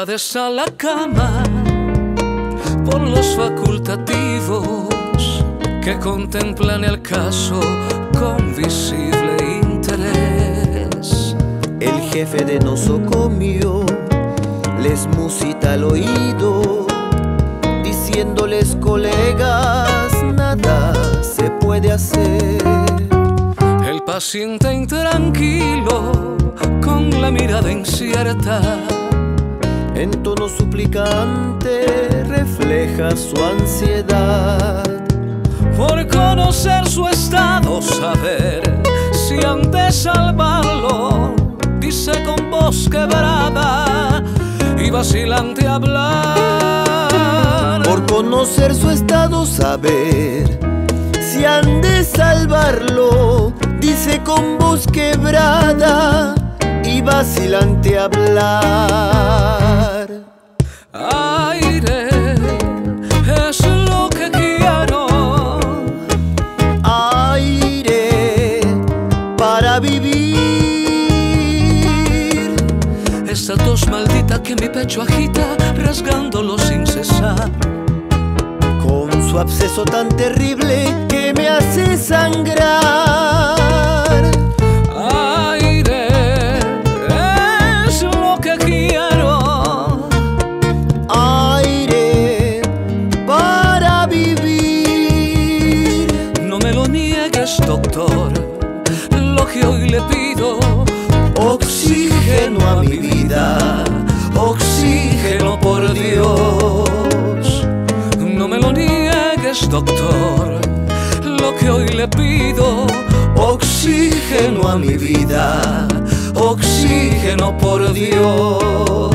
a la cama por los facultativos que contemplan el caso con visible interés. El jefe de nosocomio les musita al oído, diciéndoles colegas, nada se puede hacer. El paciente intranquilo con la mirada incierta en tono suplicante refleja su ansiedad. Por conocer su estado, saber si antes salvarlo, dice con voz quebrada y vacilante hablar. Por conocer su estado, saber si han de salvarlo, dice con voz quebrada y vacilante hablar. Esta tos maldita que mi pecho agita, rasgándolo sin cesar. Con su absceso tan terrible que me hace sangrar. Aire es lo que quiero. Aire para vivir. No me lo niegues, doctor. Mi vida. oxígeno por Dios. No me lo niegues, doctor. Lo que hoy le pido, oxígeno a mi vida, oxígeno por Dios.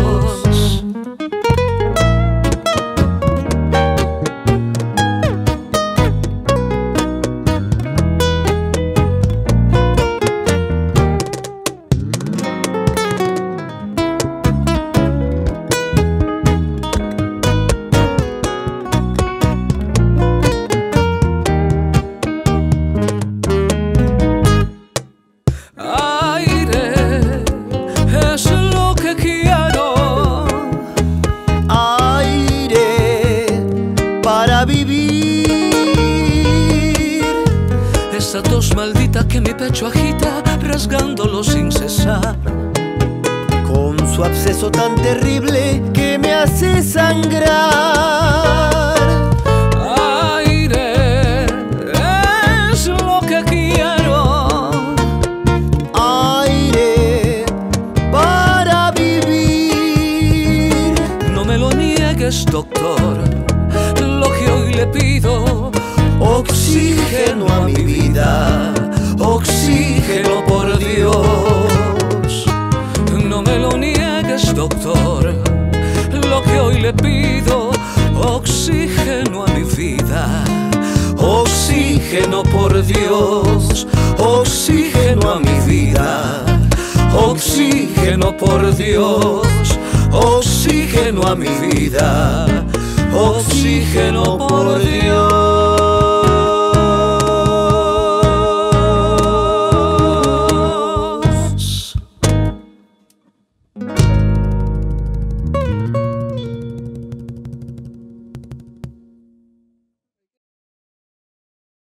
Esta tos maldita que mi pecho agita, rasgándolo sin cesar. Con su absceso tan terrible que me hace sangrar. Aire es lo que quiero. Aire para vivir. No me lo niegues, doctor. Lo que hoy le pido, oxígeno a mi doctor. Lo que hoy le pido, oxígeno a mi vida, oxígeno por Dios, oxígeno a mi vida, oxígeno por Dios, oxígeno a mi vida, oxígeno por Dios.